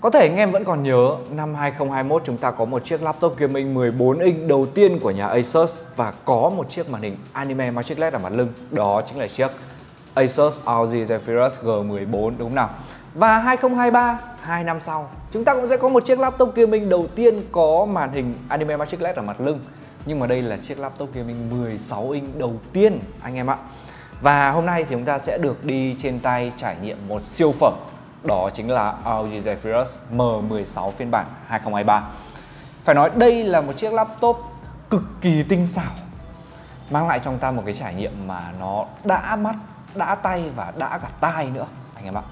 Có thể anh em vẫn còn nhớ năm 2021 chúng ta có một chiếc laptop gaming 14 inch đầu tiên của nhà Asus và có một chiếc màn hình Anime Magic LED ở mặt lưng. Đó chính là chiếc Asus ROG Zephyrus G14 đúng không nào? Và 2023, 2 năm sau, chúng ta cũng sẽ có một chiếc laptop gaming đầu tiên có màn hình Anime Magic LED ở mặt lưng. Nhưng mà đây là chiếc laptop gaming 16 inch đầu tiên anh em ạ. Và hôm nay thì chúng ta sẽ được đi trên tay trải nghiệm một siêu phẩm đó chính là ROG Zephyrus M16 phiên bản 2023. Phải nói đây là một chiếc laptop cực kỳ tinh xảo mang lại trong ta một cái trải nghiệm mà nó đã mắt, đã tay và đã cả tai nữa anh em ạ.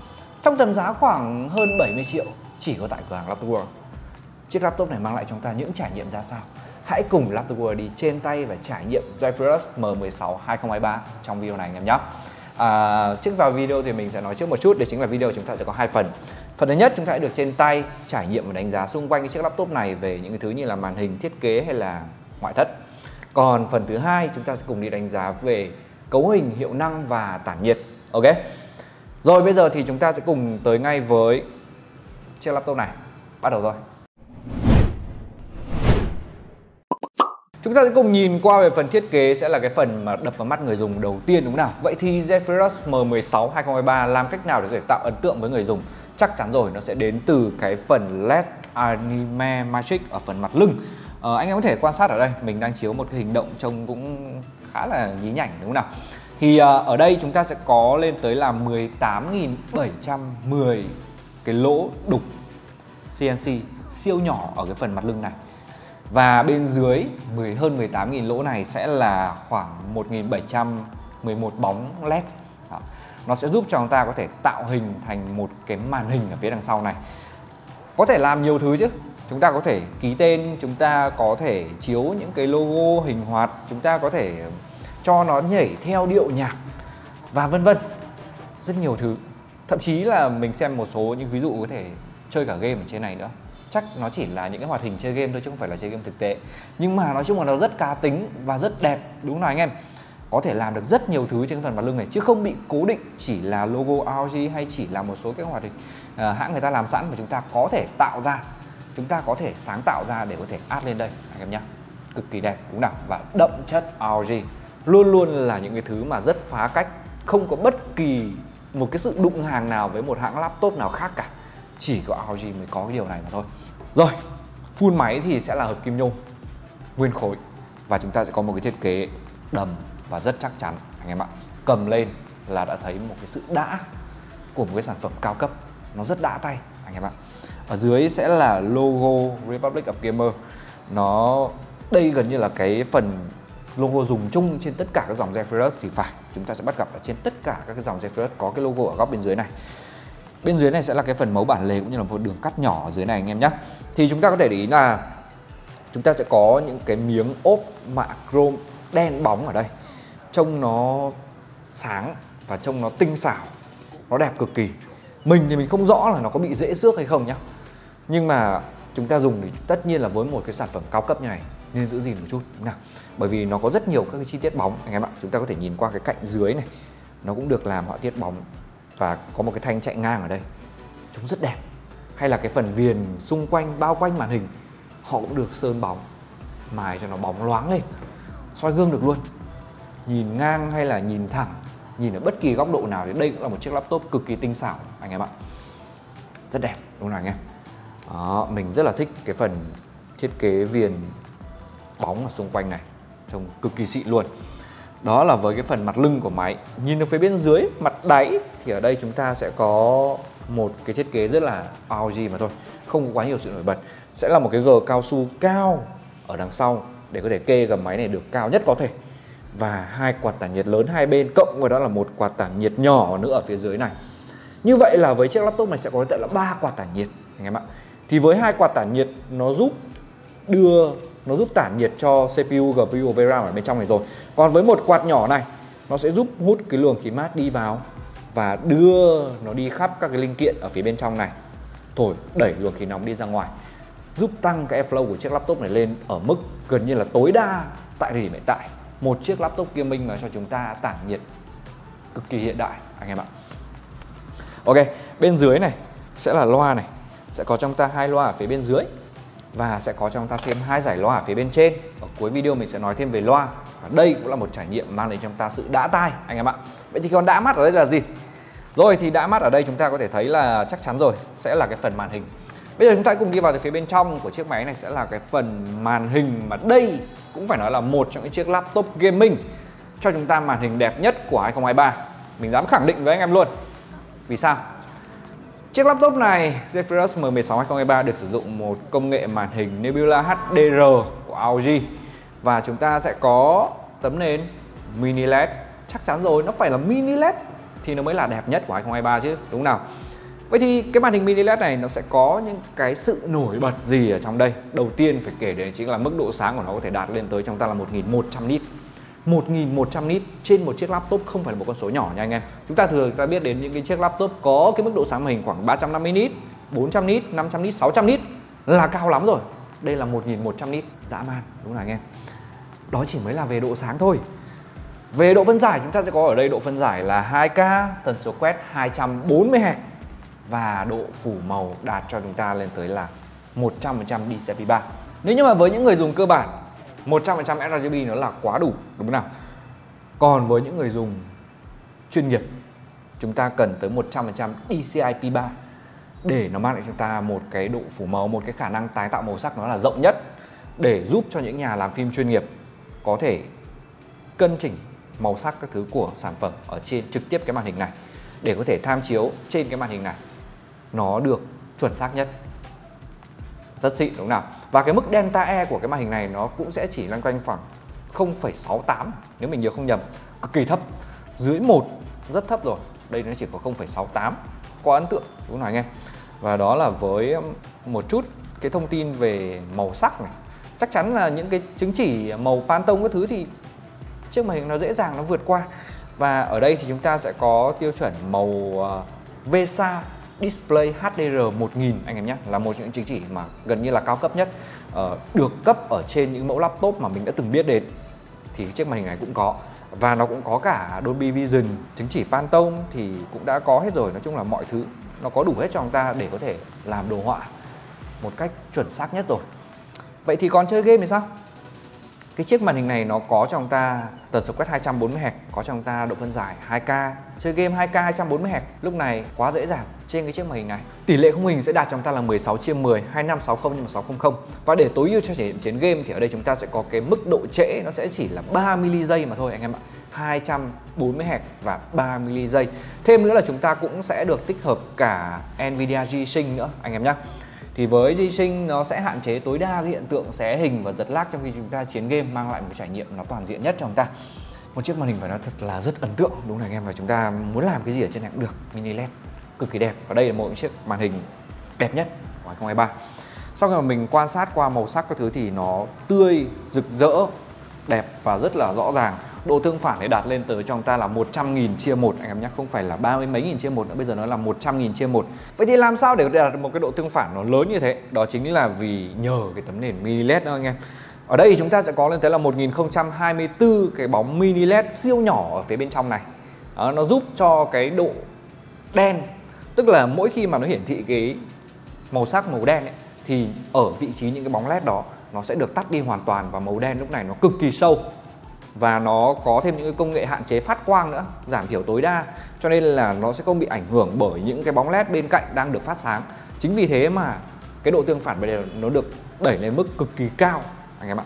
Trong tầm giá khoảng hơn 70 triệu chỉ có tại cửa hàng Laptop World. Chiếc laptop này mang lại chúng ta những trải nghiệm ra sao? Hãy cùng Laptop World đi trên tay và trải nghiệm Zephyrus M16 2023 trong video này anh em nhé. À, trước vào video thì mình sẽ nói trước một chút, đấy chính là video chúng ta sẽ có hai phần. Phần thứ nhất chúng ta sẽ được trên tay trải nghiệm và đánh giá xung quanh cái chiếc laptop này về những cái thứ như là màn hình, thiết kế hay là ngoại thất. Còn phần thứ hai chúng ta sẽ cùng đi đánh giá về cấu hình, hiệu năng và tản nhiệt. Ok. Rồi bây giờ thì chúng ta sẽ cùng tới ngay với chiếc laptop này. Bắt đầu thôi. Chúng ta sẽ cùng nhìn qua về phần thiết kế sẽ là cái phần mà đập vào mắt người dùng đầu tiên đúng không nào? Vậy thì Zephyrus M16 2023 làm cách nào để có thể tạo ấn tượng với người dùng? Chắc chắn rồi nó sẽ đến từ cái phần LED Anime Magic ở phần mặt lưng. Ờ, anh em có thể quan sát ở đây, mình đang chiếu một cái hình động trông cũng khá là nhí nhảnh đúng không nào? Thì uh, ở đây chúng ta sẽ có lên tới là 18.710 cái lỗ đục CNC siêu nhỏ ở cái phần mặt lưng này và bên dưới 10 hơn 18.000 lỗ này sẽ là khoảng 1.711 bóng led Đó. nó sẽ giúp cho chúng ta có thể tạo hình thành một cái màn hình ở phía đằng sau này. Có thể làm nhiều thứ chứ. Chúng ta có thể ký tên, chúng ta có thể chiếu những cái logo, hình hoạt, chúng ta có thể cho nó nhảy theo điệu nhạc và vân vân. Rất nhiều thứ. Thậm chí là mình xem một số những ví dụ có thể chơi cả game ở trên này nữa chắc nó chỉ là những cái hoạt hình chơi game thôi chứ không phải là chơi game thực tế. Nhưng mà nói chung là nó rất cá tính và rất đẹp đúng không nào anh em? Có thể làm được rất nhiều thứ trên phần mặt lưng này chứ không bị cố định chỉ là logo ROG hay chỉ là một số cái hoạt hình uh, hãng người ta làm sẵn mà chúng ta có thể tạo ra chúng ta có thể sáng tạo ra để có thể áp lên đây anh em nhé cực kỳ đẹp đúng nào? Và đậm chất ROG luôn luôn là những cái thứ mà rất phá cách không có bất kỳ một cái sự đụng hàng nào với một hãng laptop nào khác cả chỉ có ROG mới có cái điều này mà thôi. Rồi full máy thì sẽ là hợp kim nhôm nguyên khối. Và chúng ta sẽ có một cái thiết kế đầm và rất chắc chắn, anh em ạ. Cầm lên là đã thấy một cái sự đã của một cái sản phẩm cao cấp. Nó rất đã tay, anh em ạ. Ở dưới sẽ là logo Republic of Gamer. Nó đây gần như là cái phần logo dùng chung trên tất cả các dòng Zephyrus thì phải. Chúng ta sẽ bắt gặp ở trên tất cả các cái dòng Zephyrus có cái logo ở góc bên dưới này bên dưới này sẽ là cái phần mấu bản lề cũng như là một đường cắt nhỏ ở dưới này anh em nhé thì chúng ta có thể để ý là chúng ta sẽ có những cái miếng ốp mạ chrome đen bóng ở đây. Trông nó sáng và trông nó tinh xảo, nó đẹp cực kỳ. Mình thì mình không rõ là nó có bị dễ xước hay không nhá. Nhưng mà chúng ta dùng thì tất nhiên là với một cái sản phẩm cao cấp như này nên giữ gìn một chút. Đúng nào, bởi vì nó có rất nhiều các cái chi tiết bóng, anh em ạ. Chúng ta có thể nhìn qua cái cạnh dưới này, nó cũng được làm họa tiết bóng và có một cái thanh chạy ngang ở đây. Trông rất đẹp. Hay là cái phần viền xung quanh bao quanh màn hình họ cũng được sơn bóng. Mài cho nó bóng loáng lên. Soi gương được luôn. Nhìn ngang hay là nhìn thẳng nhìn ở bất kỳ góc độ nào thì đây cũng là một chiếc laptop cực kỳ tinh xảo anh em ạ. Rất đẹp đúng không nào anh em? Đó, mình rất là thích cái phần thiết kế viền bóng ở xung quanh này. Trông cực kỳ xịn luôn đó là với cái phần mặt lưng của máy. Nhìn ở phía bên dưới, mặt đáy, thì ở đây chúng ta sẽ có một cái thiết kế rất là ROG mà thôi, không có quá nhiều sự nổi bật. Sẽ là một cái g cao su cao ở đằng sau để có thể kê gầm máy này được cao nhất có thể. Và hai quạt tản nhiệt lớn hai bên, cộng với đó là một quạt tản nhiệt nhỏ nữa ở phía dưới này. Như vậy là với chiếc laptop này sẽ có tận là ba quạt tản nhiệt, anh em ạ. Thì với hai quạt tản nhiệt, nó giúp đưa nó giúp tản nhiệt cho CPU, GPU và VRAM ở bên trong này rồi. Còn với một quạt nhỏ này, nó sẽ giúp hút cái luồng khí mát đi vào và đưa nó đi khắp các cái linh kiện ở phía bên trong này. Thổi đẩy luồng khí nóng đi ra ngoài. Giúp tăng cái airflow của chiếc laptop này lên ở mức gần như là tối đa tại thời điểm hiện tại. Một chiếc laptop gaming mà cho chúng ta tản nhiệt cực kỳ hiện đại anh em ạ. Ok, bên dưới này sẽ là loa này. sẽ có trong ta hai loa ở phía bên dưới và sẽ có trong ta thêm hai giải loa ở phía bên trên ở cuối video mình sẽ nói thêm về loa và đây cũng là một trải nghiệm mang đến trong ta sự đã tai, anh em ạ vậy thì còn đã mắt ở đây là gì rồi thì đã mắt ở đây chúng ta có thể thấy là chắc chắn rồi, sẽ là cái phần màn hình Bây giờ chúng ta cùng đi vào từ phía bên trong của chiếc máy này sẽ là cái phần màn hình mà đây cũng phải nói là một trong những chiếc laptop gaming cho chúng ta màn hình đẹp nhất của 2023. Mình dám khẳng định với anh em luôn. Vì sao? Chiếc laptop này Zephyrus M16 2023 được sử dụng một công nghệ màn hình Nebula HDR của ROG và chúng ta sẽ có tấm nền mini LED. Chắc chắn rồi, nó phải là mini LED thì nó mới là đẹp nhất của 2023 chứ, đúng nào? Vậy thì cái màn hình mini LED này nó sẽ có những cái sự nổi bật gì ở trong đây? Đầu tiên phải kể đến chính là mức độ sáng của nó có thể đạt lên tới trong ta là 1100 nit. 1.100 nit trên một chiếc laptop không phải là một con số nhỏ nha anh em. Chúng ta thường ta biết đến những cái chiếc laptop có cái mức độ sáng màn hình khoảng 350 nit, 400 nit, 500 nit, 600 nit là cao lắm rồi. Đây là 1.100 nit dã man đúng là anh em? Đó chỉ mới là về độ sáng thôi. Về độ phân giải chúng ta sẽ có ở đây độ phân giải là 2K, tần số quét 240 Hz và độ phủ màu đạt cho chúng ta lên tới là 100% DCI-P3. Nếu như mà với những người dùng cơ bản 100% sRGB nó là quá đủ đúng không nào? Còn với những người dùng chuyên nghiệp chúng ta cần tới 100% DCI-P3 để nó mang lại cho chúng ta một cái độ phủ màu, một cái khả năng tái tạo màu sắc nó là rộng nhất để giúp cho những nhà làm phim chuyên nghiệp có thể cân chỉnh màu sắc các thứ của sản phẩm ở trên trực tiếp cái màn hình này để có thể tham chiếu trên cái màn hình này nó được chuẩn xác nhất rất xịn đúng không nào? Và cái mức delta e của cái màn hình này nó cũng sẽ chỉ loanh quanh khoảng 0,68 nếu mình nhớ không nhầm. Cực kỳ thấp. Dưới một rất thấp rồi. Đây nó chỉ có 0,68 quá ấn tượng đúng không anh em? Và đó là với um, một chút cái thông tin về màu sắc này. Chắc chắn là những cái chứng chỉ màu Pantone các thứ thì chiếc màn hình nó dễ dàng nó vượt qua. Và ở đây thì chúng ta sẽ có tiêu chuẩn màu ờ, uh, VESA Display HDR 1000 anh em nhé là một trong những chứng chỉ mà gần như là cao cấp nhất uh, được cấp ở trên những mẫu laptop mà mình đã từng biết đến. Thì chiếc màn hình này cũng có và nó cũng có cả Dolby Vision chứng chỉ Pantone thì cũng đã có hết rồi. Nói chung là mọi thứ nó có đủ hết cho chúng ta để có thể làm đồ họa một cách chuẩn xác nhất rồi. Vậy thì còn chơi game thì sao? Cái chiếc màn hình này nó có cho chúng ta tần số quét 240 Hz, có cho chúng ta độ phân giải 2K, chơi game 2K 240 Hz. Lúc này quá dễ dàng trên cái chiếc màn hình này. Tỷ lệ khung hình sẽ đạt trong ta là 16 chia 10, 2560 nhưng mà 600. Và để tối ưu cho trải nghiệm chiến game thì ở đây chúng ta sẽ có cái mức độ trễ nó sẽ chỉ là 3 mili giây mà thôi anh em ạ. 240 Hz và 3 mili giây. Thêm nữa là chúng ta cũng sẽ được tích hợp cả Nvidia G-Sync nữa anh em nhé thì với G-Sync nó sẽ hạn chế tối đa cái hiện tượng xé hình và giật lag trong khi chúng ta chiến game mang lại một trải nghiệm nó toàn diện nhất cho chúng ta một chiếc màn hình phải nói thật là rất ấn tượng đúng là anh em và chúng ta muốn làm cái gì ở trên này cũng được mini led cực kỳ đẹp. Và đây là một chiếc màn hình đẹp nhất của 2023 sau khi mà mình quan sát qua màu sắc các thứ thì nó tươi rực rỡ đẹp và rất là rõ ràng. Độ tương phản để đạt lên tới cho chúng ta là 100.000 chia 1 anh em nhé không phải là ba mươi mấy nghìn chia 1 nữa bây giờ nó là 100.000 chia 1 vậy thì làm sao để đạt được một cái độ tương phản nó lớn như thế? Đó chính là vì nhờ cái tấm nền mini led đó anh em. Ở đây chúng ta sẽ có lên tới là 1024 cái bóng mini led siêu nhỏ ở phía bên trong này. Đó, nó giúp cho cái độ đen tức là mỗi khi mà nó hiển thị cái màu sắc màu đen ấy, thì ở vị trí những cái bóng led đó nó sẽ được tắt đi hoàn toàn và màu đen lúc này nó cực kỳ sâu. Và nó có thêm những cái công nghệ hạn chế phát quang nữa giảm thiểu tối đa. Cho nên là nó sẽ không bị ảnh hưởng bởi những cái bóng led bên cạnh đang được phát sáng. Chính vì thế mà cái độ tương phản bây giờ nó được đẩy lên mức cực kỳ cao anh em ạ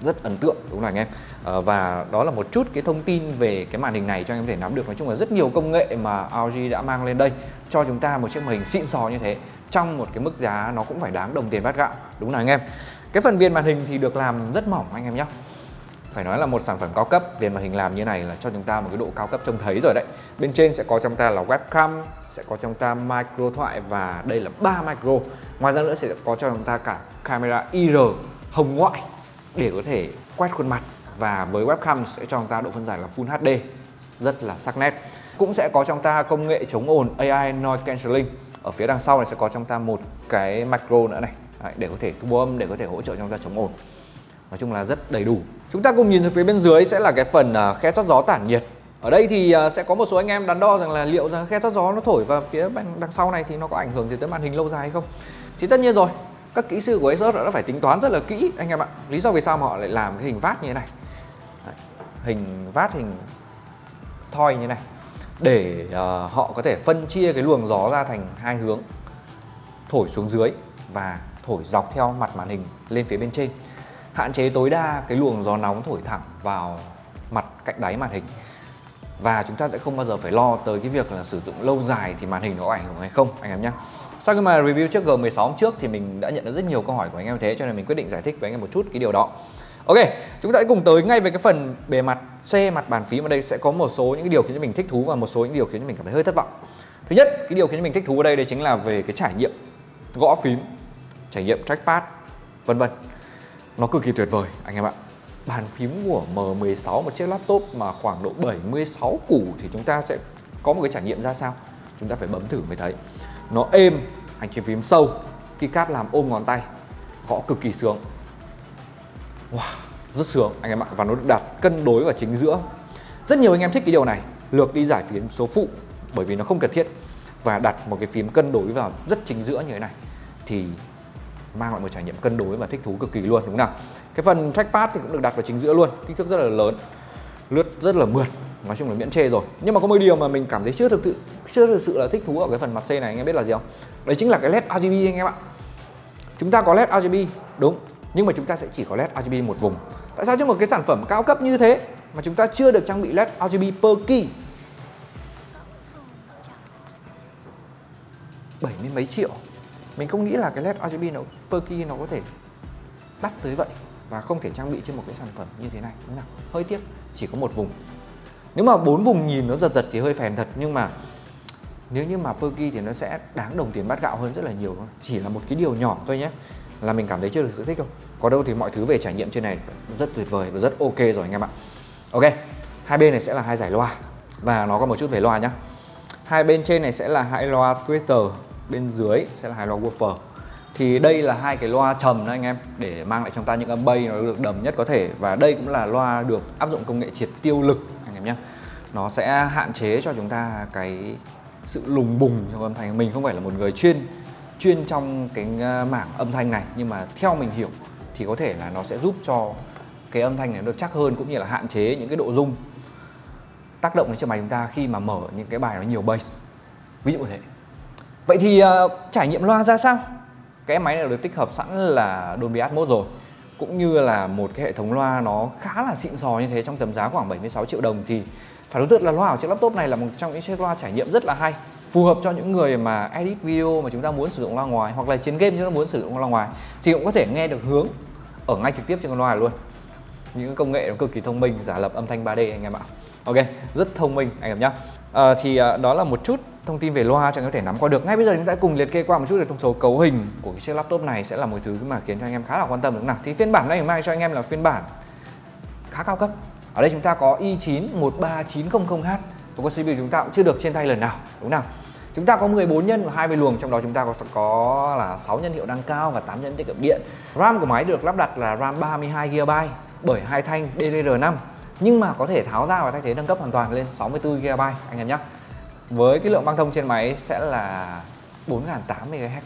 rất ấn tượng đúng là anh em? À, và đó là một chút cái thông tin về cái màn hình này cho anh em có thể nắm được. Nói chung là rất nhiều công nghệ mà LG đã mang lên đây cho chúng ta một chiếc màn hình xịn sò như thế trong một cái mức giá nó cũng phải đáng đồng tiền bát gạo đúng là anh em? Cái phần viền màn hình thì được làm rất mỏng anh em nhé phải nói là một sản phẩm cao cấp viền màn hình làm như này là cho chúng ta một cái độ cao cấp trông thấy rồi đấy. Bên trên sẽ có trong ta là webcam sẽ có trong ta micro thoại và đây là ba micro. Ngoài ra nữa sẽ có cho chúng ta cả camera IR hồng ngoại để có thể quét khuôn mặt. Và với webcam sẽ cho chúng ta độ phân giải là Full HD rất là sắc nét. Cũng sẽ có trong ta công nghệ chống ồn AI Noise Cancelling. Ở phía đằng sau này sẽ có trong ta một cái micro nữa này. Đấy, để có thể thu âm để có thể hỗ trợ trong ta chống ồn. Nói chung là rất đầy đủ. Chúng ta cùng nhìn từ phía bên dưới sẽ là cái phần à, khe thoát gió tản nhiệt. Ở đây thì à, sẽ có một số anh em đắn đo rằng là liệu rằng khe thoát gió nó thổi vào phía đằng sau này thì nó có ảnh hưởng gì tới màn hình lâu dài hay không. Thì tất nhiên rồi các kỹ sư của Asus đã phải tính toán rất là kỹ anh em ạ. Lý do vì sao mà họ lại làm cái hình vát như thế này? Hình vát hình thoi như thế này. Để uh, họ có thể phân chia cái luồng gió ra thành hai hướng thổi xuống dưới và thổi dọc theo mặt màn hình lên phía bên trên. Hạn chế tối đa cái luồng gió nóng thổi thẳng vào mặt cạnh đáy màn hình. Và chúng ta sẽ không bao giờ phải lo tới cái việc là sử dụng lâu dài thì màn hình nó có ảnh hưởng hay không anh em nhé sau khi mà review chiếc G16 hôm trước thì mình đã nhận được rất nhiều câu hỏi của anh em thế cho nên mình quyết định giải thích với anh em một chút cái điều đó Ok, chúng ta hãy cùng tới ngay về cái phần bề mặt xe mặt bàn phím ở đây sẽ có một số những cái điều khiến cho mình thích thú và một số những điều khiến cho mình cảm thấy hơi thất vọng. Thứ nhất, cái điều khiến cho mình thích thú ở đây đấy chính là về cái trải nghiệm gõ phím, trải nghiệm trackpad, vân vân. Nó cực kỳ tuyệt vời anh em ạ. Bàn phím của M16 một chiếc laptop mà khoảng độ 76 củ thì chúng ta sẽ có một cái trải nghiệm ra sao? Chúng ta phải bấm thử mới thấy. Nó êm, hành trình phím sâu, keycap làm ôm ngón tay, gõ cực kỳ sướng. Wow, rất sướng anh em ạ và nó được đặt cân đối vào chính giữa. Rất nhiều anh em thích cái điều này lược đi giải phím số phụ bởi vì nó không cần thiết và đặt một cái phím cân đối vào rất chính giữa như thế này thì mang lại một trải nghiệm cân đối và thích thú cực kỳ luôn đúng không nào? Cái phần trackpad thì cũng được đặt vào chính giữa luôn kích thước rất là lớn lướt rất là mượt nói chung là miễn chê rồi. Nhưng mà có một điều mà mình cảm thấy chưa thực sự, chưa thực sự là thích thú ở cái phần mặt xe này, anh em biết là gì không? Đấy chính là cái led RGB anh em ạ. Chúng ta có led RGB, đúng. Nhưng mà chúng ta sẽ chỉ có led RGB một vùng. Tại sao trong một cái sản phẩm cao cấp như thế mà chúng ta chưa được trang bị led RGB per key? Bảy mươi mấy triệu. Mình không nghĩ là cái led RGB nó, per key nó có thể đắt tới vậy và không thể trang bị trên một cái sản phẩm như thế này, đúng không nào? Hơi tiếc, chỉ có một vùng nếu mà bốn vùng nhìn nó giật giật thì hơi phèn thật, nhưng mà nếu như mà Perky thì nó sẽ đáng đồng tiền bát gạo hơn rất là nhiều chỉ là một cái điều nhỏ thôi nhé, là mình cảm thấy chưa được sự thích không? Có đâu thì mọi thứ về trải nghiệm trên này rất tuyệt vời và rất ok rồi anh em ạ. Ok, hai bên này sẽ là hai giải loa và nó có một chút về loa nhá. Hai bên trên này sẽ là hai loa twitter, bên dưới sẽ là hai loa woofer. Thì đây là hai cái loa trầm đó anh em, để mang lại cho ta những âm bay nó được đầm nhất có thể. Và đây cũng là loa được áp dụng công nghệ triệt tiêu lực nhé nó sẽ hạn chế cho chúng ta cái sự lùng bùng trong âm thanh. Mình không phải là một người chuyên chuyên trong cái ờ, mảng âm thanh này nhưng mà theo mình hiểu thì có thể là nó sẽ giúp cho cái âm thanh này được chắc hơn cũng như là hạn chế những cái độ rung tác động đến chiếc máy chúng ta khi mà mở những cái bài nó nhiều bass. Ví dụ thế. Vậy thì uh, trải nghiệm loa ra sao? Cái máy này được tích hợp sẵn là Dolby Atmos rồi cũng như là một cái hệ thống loa nó khá là xịn sò như thế trong tầm giá khoảng 76 triệu đồng thì phải nói thật là loa ở chiếc laptop này là một trong những chiếc loa trải nghiệm rất là hay, phù hợp cho những người mà edit video mà chúng ta muốn sử dụng loa ngoài hoặc là chiến game chúng ta muốn sử dụng loa ngoài thì cũng có thể nghe được hướng ở ngay trực tiếp trên con loa luôn. Những công nghệ nó cực kỳ thông minh, giả lập âm thanh 3D anh em ạ. Ok, rất thông minh, anh em nhé à, thì à, đó là một chút thông tin về loa cho anh có thể nắm qua được. Ngay bây giờ chúng ta cùng liệt kê qua một chút về thông số cấu hình của cái chiếc laptop này sẽ là một thứ mà khiến cho anh em khá là quan tâm đúng nào? Thì phiên bản này mang cho anh em là phiên bản khá cao cấp. Ở đây chúng ta có i9 13900H và con CPU chúng ta cũng chưa được trên tay lần nào đúng nào? Chúng ta có 14 nhân và 20 luồng trong đó chúng ta có có là 6 nhân hiệu năng cao và 8 nhân tiết kiệm điện. RAM của máy được lắp đặt là RAM 32 GB bởi hai thanh DDR5 nhưng mà có thể tháo ra và thay thế nâng cấp hoàn toàn lên 64 GB anh em nhé với cái lượng băng thông trên máy sẽ là 4008 MHz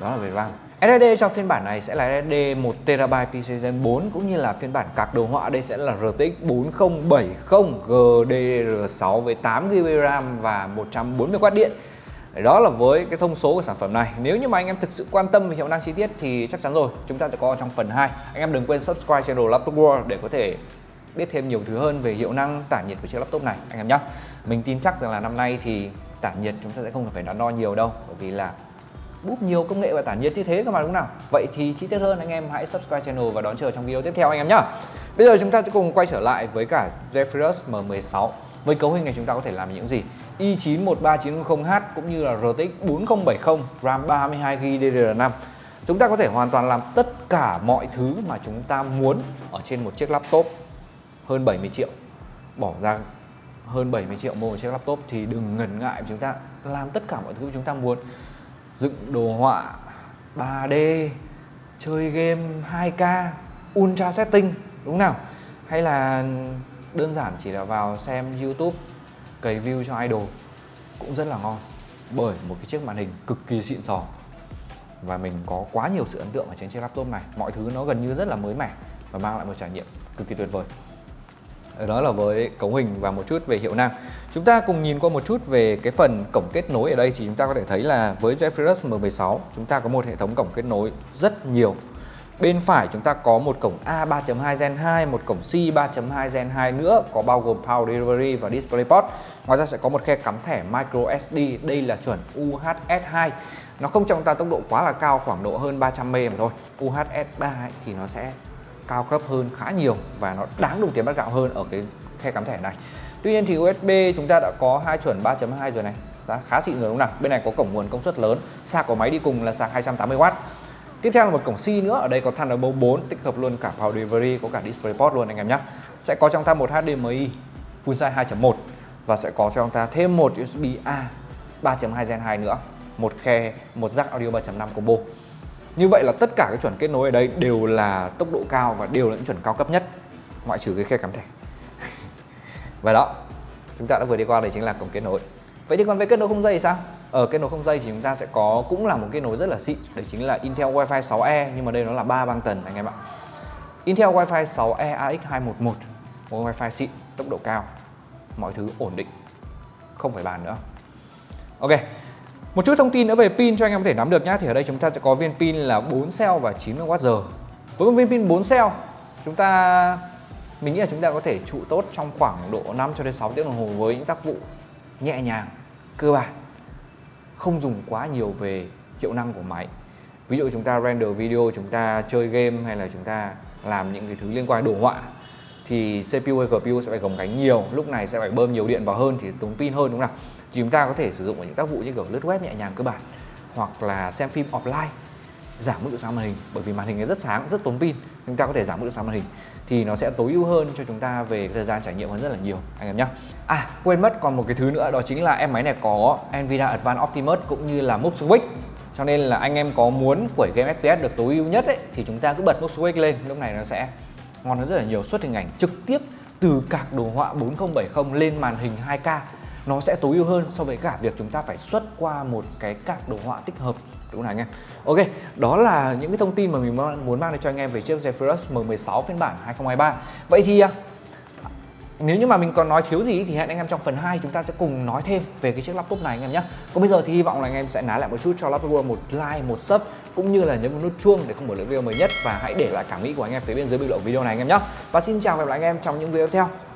đó là về RAM SSD cho phiên bản này sẽ là SSD 1TB PC Gen 4 cũng như là phiên bản card đồ họa đây sẽ là RTX 4070 GDDR6 với 8GB RAM và 140W điện. Đó là với cái thông số của sản phẩm này. Nếu như mà anh em thực sự quan tâm về hiệu năng chi tiết thì chắc chắn rồi, chúng ta sẽ có trong phần 2. Anh em đừng quên subscribe channel Laptop World để có thể biết thêm nhiều thứ hơn về hiệu năng tản nhiệt của chiếc laptop này, anh em nhé. Mình tin chắc rằng là năm nay thì tản nhiệt chúng ta sẽ không cần phải đắn đo nhiều đâu, bởi vì là búp nhiều công nghệ và tản nhiệt như thế các bạn đúng nào? Vậy thì chi tiết hơn anh em hãy subscribe channel và đón chờ trong video tiếp theo anh em nhé bây giờ chúng ta sẽ cùng quay trở lại với cả Zephyrus M16 với cấu hình này chúng ta có thể làm những gì? i9 13900H cũng như là RTX 4070 RAM 32GB DDR5 chúng ta có thể hoàn toàn làm tất cả mọi thứ mà chúng ta muốn ở trên một chiếc laptop hơn 70 triệu, bỏ ra hơn 70 triệu mua một chiếc laptop thì đừng ngần ngại chúng ta làm tất cả mọi thứ chúng ta muốn. Dựng đồ họa 3D chơi game 2K ultra setting, đúng nào? Hay là đơn giản chỉ là vào xem YouTube, cày view cho idol cũng rất là ngon. Bởi một cái chiếc màn hình cực kỳ xịn sò và mình có quá nhiều sự ấn tượng ở trên chiếc laptop này. Mọi thứ nó gần như rất là mới mẻ và mang lại một trải nghiệm cực kỳ tuyệt vời. Ờ, đó là với cấu hình và một chút về hiệu năng chúng ta cùng nhìn qua một chút về cái phần cổng kết nối ở đây thì chúng ta có thể thấy là với Zephyrus M16 chúng ta có một hệ thống cổng kết nối rất nhiều Bên phải chúng ta có một cổng A 3.2 Gen 2, một cổng C 3.2 Gen 2 nữa có bao gồm Power Delivery và DisplayPort. Ngoài ra sẽ có một khe cắm thẻ micro SD, đây là chuẩn UHS2. Nó không cho chúng ta tốc độ quá là cao, khoảng độ hơn 300 m mà thôi. UHS3 thì nó sẽ cao cấp hơn khá nhiều và nó đáng đồng tiền bắt gạo hơn ở cái khe cắm thẻ này. Tuy nhiên thì USB chúng ta đã có hai chuẩn 3.2 rồi này, giá khá xịn rồi đúng không nào? Bên này có cổng nguồn công suất lớn, sạc của máy đi cùng là sạc 280W. Tiếp theo là một cổng C nữa, ở đây có Thunderbolt 4 tích hợp luôn cả Power Delivery, có cả DisplayPort luôn anh em nhé. Sẽ có trong ta một HDMI full size 2.1 và sẽ có trong ta thêm một USB A 3.2 Gen 2 nữa, một khe, một jack audio 3.5 combo. Như vậy là tất cả các chuẩn kết nối ở đây đều là tốc độ cao và đều là những chuẩn cao cấp nhất, ngoại trừ cái khe cắm thẻ. và đó, chúng ta đã vừa đi qua đây chính là cổng kết nối. Vậy thì còn về kết nối không dây thì sao? Ở kết nối không dây thì chúng ta sẽ có cũng là một kết nối rất là xịn, đấy chính là Intel Wi-Fi 6E nhưng mà đây nó là 3 băng tần anh em ạ. Intel Wi-Fi 6E AX211, một Wi-Fi xịn, tốc độ cao, mọi thứ ổn định, không phải bàn nữa. Ok, một chút thông tin nữa về pin cho anh em có thể nắm được nhé. Thì ở đây chúng ta sẽ có viên pin là 4 cell và 90Wh. Với một viên pin 4 cell, chúng ta mình nghĩ là chúng ta có thể trụ tốt trong khoảng độ 5 cho đến 6 tiếng đồng hồ với những tác vụ nhẹ nhàng, cơ bản không dùng quá nhiều về hiệu năng của máy ví dụ chúng ta render video chúng ta chơi game hay là chúng ta làm những cái thứ liên quan đồ họa thì CPU hay GPU sẽ phải gồng gánh nhiều lúc này sẽ phải bơm nhiều điện vào hơn thì tốn pin hơn đúng không nào thì chúng ta có thể sử dụng ở những tác vụ như kiểu lướt web nhẹ nhàng cơ bản, hoặc là xem phim offline, giảm mức độ sáng màn hình, bởi vì màn hình rất sáng, rất tốn pin, chúng ta có thể giảm mức độ sáng màn hình, thì nó sẽ tối ưu hơn cho chúng ta về thời gian trải nghiệm hơn rất là nhiều, anh em nhé à quên mất còn một cái thứ nữa, đó chính là em máy này có Nvidia Advanced Optimus cũng như là Mux Switch. Cho nên là anh em có muốn quẩy game FPS được tối ưu nhất ấy, thì chúng ta cứ bật Mux Switch lên, lúc này nó sẽ ngon hơn rất là nhiều, xuất hình ảnh trực tiếp từ card đồ họa 4070 lên màn hình 2K nó sẽ tối ưu hơn so với cả việc chúng ta phải xuất qua một cái card đồ họa tích hợp đúng không anh em ok đó là những cái thông tin mà mình muốn mang đến cho anh em về chiếc Zephyrus M16 phiên bản 2023 vậy thì à, nếu như mà mình còn nói thiếu gì thì hẹn anh em trong phần 2 chúng ta sẽ cùng nói thêm về cái chiếc laptop này anh em nhé. Còn bây giờ thì hy vọng là anh em sẽ ná lại một chút cho Laptop World một like, một sub cũng như là nhấn vào nút chuông để không bỏ lỡ video mới nhất và hãy để lại cảm nghĩ của anh em phía bên dưới bình luận video này anh em nhé. Và xin chào và hẹn gặp lại anh em trong những video tiếp theo.